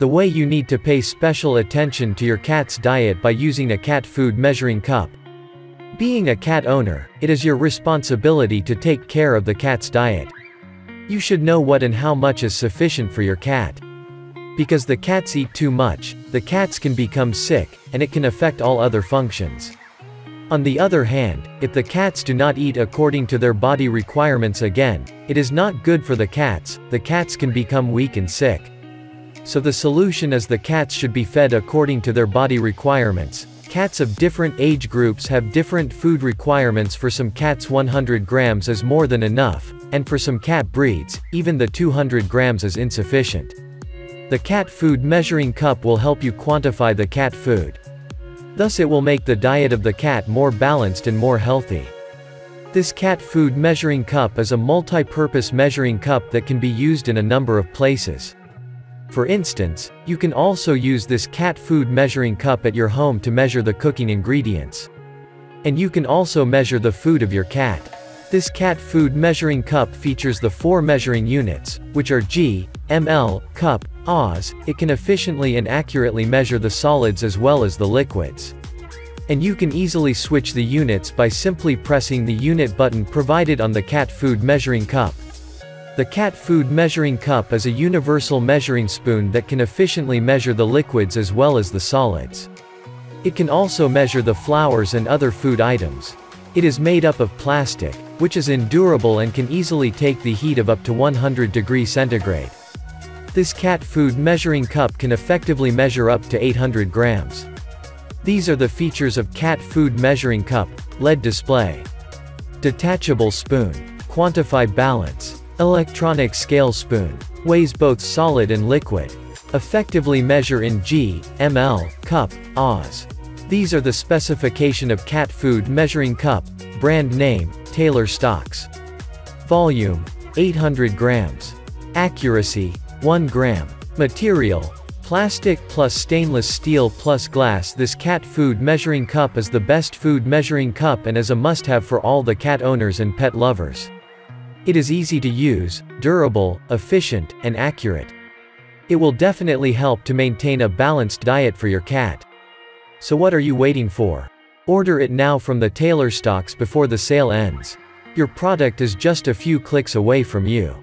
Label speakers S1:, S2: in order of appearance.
S1: The way you need to pay special attention to your cat's diet by using a cat food measuring cup. Being a cat owner, it is your responsibility to take care of the cat's diet. You should know what and how much is sufficient for your cat. Because the cats eat too much, the cats can become sick, and it can affect all other functions. On the other hand, if the cats do not eat according to their body requirements again, it is not good for the cats, the cats can become weak and sick. So the solution is the cats should be fed according to their body requirements. Cats of different age groups have different food requirements for some cats 100 grams is more than enough, and for some cat breeds, even the 200 grams is insufficient. The cat food measuring cup will help you quantify the cat food. Thus it will make the diet of the cat more balanced and more healthy. This cat food measuring cup is a multi-purpose measuring cup that can be used in a number of places. For instance, you can also use this cat food measuring cup at your home to measure the cooking ingredients. And you can also measure the food of your cat. This cat food measuring cup features the four measuring units, which are G, ml, cup, Oz, it can efficiently and accurately measure the solids as well as the liquids. And you can easily switch the units by simply pressing the unit button provided on the cat food measuring cup. The cat food measuring cup is a universal measuring spoon that can efficiently measure the liquids as well as the solids. It can also measure the flours and other food items. It is made up of plastic, which is endurable and can easily take the heat of up to 100 degrees centigrade. This cat food measuring cup can effectively measure up to 800 grams. These are the features of cat food measuring cup, LED display. Detachable spoon. Quantify balance. Electronic scale spoon. Weighs both solid and liquid. Effectively measure in G, ml, cup, Oz. These are the specification of cat food measuring cup, brand name, TailorStocks. Volume, 800 grams. Accuracy, 1 gram. Material. Plastic plus stainless steel plus glass This cat food measuring cup is the best food measuring cup and is a must-have for all the cat owners and pet lovers. It is easy to use, durable, efficient, and accurate. It will definitely help to maintain a balanced diet for your cat. So what are you waiting for? Order it now from the TailorStocks before the sale ends. Your product is just a few clicks away from you.